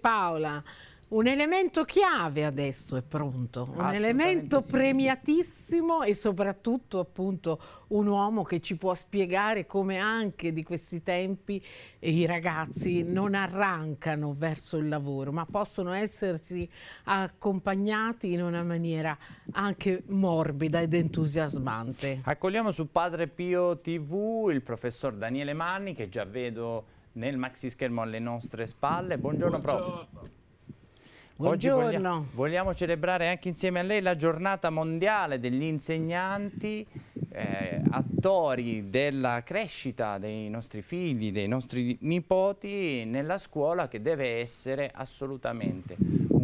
Paola, un elemento chiave adesso è pronto, un elemento premiatissimo e soprattutto appunto un uomo che ci può spiegare come anche di questi tempi i ragazzi non arrancano verso il lavoro ma possono essersi accompagnati in una maniera anche morbida ed entusiasmante. Accogliamo su Padre Pio TV il professor Daniele Manni che già vedo nel maxi schermo alle nostre spalle. Buongiorno, Buongiorno. prof. Buongiorno. Oggi vogliamo, vogliamo, celebrare anche insieme a lei la giornata mondiale degli insegnanti, eh, attori della crescita dei nostri figli, dei nostri nipoti nella scuola che deve essere assolutamente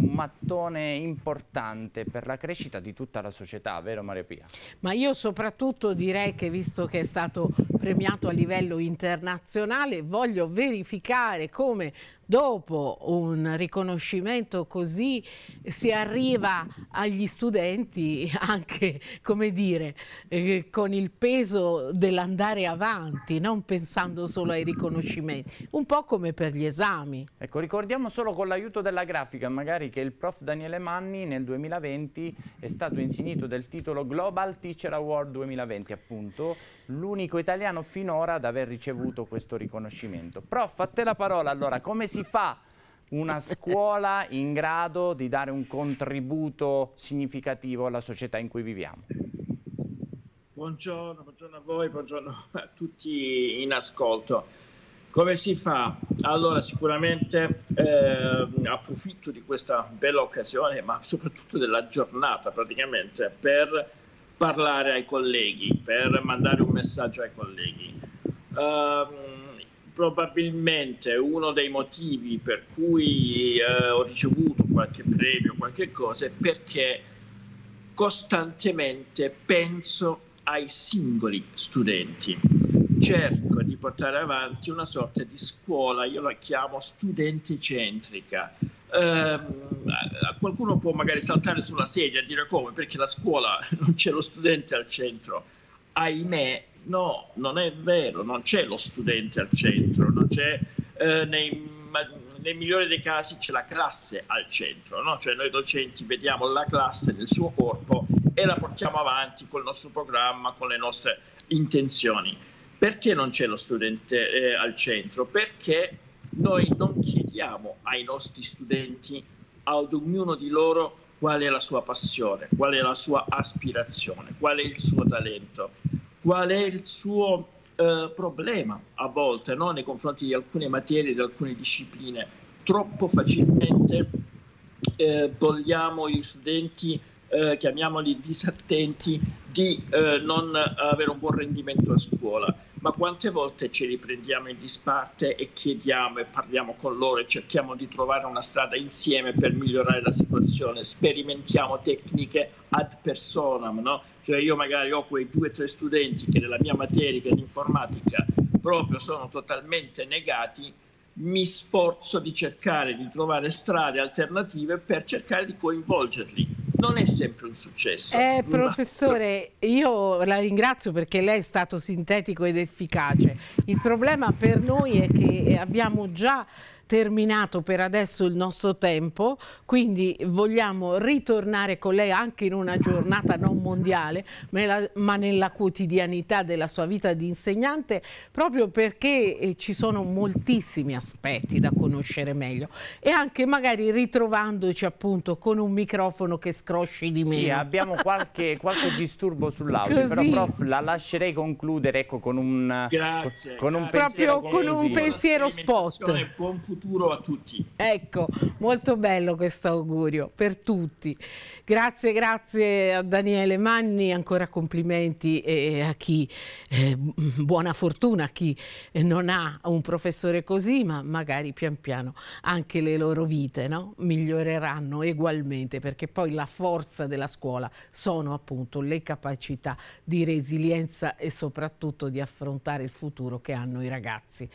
un mattone importante per la crescita di tutta la società, vero Maria Pia? Ma io soprattutto direi che visto che è stato premiato a livello internazionale voglio verificare come dopo un riconoscimento così si arriva agli studenti anche, come dire, eh, con il peso dell'andare avanti, non pensando solo ai riconoscimenti, un po' come per gli esami. Ecco, ricordiamo solo con l'aiuto della grafica magari che il prof Daniele Manni nel 2020 è stato insignito del titolo Global Teacher Award 2020, appunto, l'unico italiano finora ad aver ricevuto questo riconoscimento. Prof, a te la parola allora, come si fa una scuola in grado di dare un contributo significativo alla società in cui viviamo? Buongiorno, buongiorno a voi, buongiorno a tutti in ascolto. Come si fa? Allora sicuramente eh, approfitto di questa bella occasione, ma soprattutto della giornata praticamente, per parlare ai colleghi, per mandare un messaggio ai colleghi. Uh, probabilmente uno dei motivi per cui eh, ho ricevuto qualche premio, qualche cosa, è perché costantemente penso ai singoli studenti cerco di portare avanti una sorta di scuola, io la chiamo studente centrica. Eh, qualcuno può magari saltare sulla sedia e dire come, perché la scuola non c'è lo studente al centro. Ahimè, no, non è vero, non c'è lo studente al centro, non c'è eh, nei, nei migliori dei casi c'è la classe al centro, no? cioè noi docenti vediamo la classe nel suo corpo e la portiamo avanti col nostro programma, con le nostre intenzioni. Perché non c'è lo studente eh, al centro? Perché noi non chiediamo ai nostri studenti, ad ognuno di loro, qual è la sua passione, qual è la sua aspirazione, qual è il suo talento, qual è il suo eh, problema a volte no? nei confronti di alcune materie, di alcune discipline. Troppo facilmente eh, vogliamo gli studenti eh, chiamiamoli disattenti, di eh, non avere un buon rendimento a scuola. Ma quante volte ci riprendiamo in disparte e chiediamo e parliamo con loro e cerchiamo di trovare una strada insieme per migliorare la situazione, sperimentiamo tecniche ad personam, no? Cioè io magari ho quei due o tre studenti che nella mia materia di informatica proprio sono totalmente negati, mi sforzo di cercare di trovare strade alternative per cercare di coinvolgerli non è sempre un successo. Eh, professore, io la ringrazio perché lei è stato sintetico ed efficace. Il problema per noi è che abbiamo già terminato per adesso il nostro tempo, quindi vogliamo ritornare con lei anche in una giornata non mondiale, ma nella quotidianità della sua vita di insegnante, proprio perché eh, ci sono moltissimi aspetti da conoscere meglio e anche magari ritrovandoci appunto con un microfono che scrosci di meno. Sì, abbiamo qualche, qualche disturbo sull'audio, però prof la lascerei concludere ecco, con un, Grazie, con un grazie. pensiero Proprio con un pensiero spot. Buon futuro a tutti. Ecco, molto bello questo augurio per tutti. Grazie, grazie a Daniele Manni, ancora complimenti e a chi, eh, buona fortuna a chi non ha un professore così, ma magari pian piano anche le loro vite no? miglioreranno ugualmente, perché poi la forza della scuola sono appunto le capacità di resilienza e soprattutto di affrontare il futuro che hanno i ragazzi.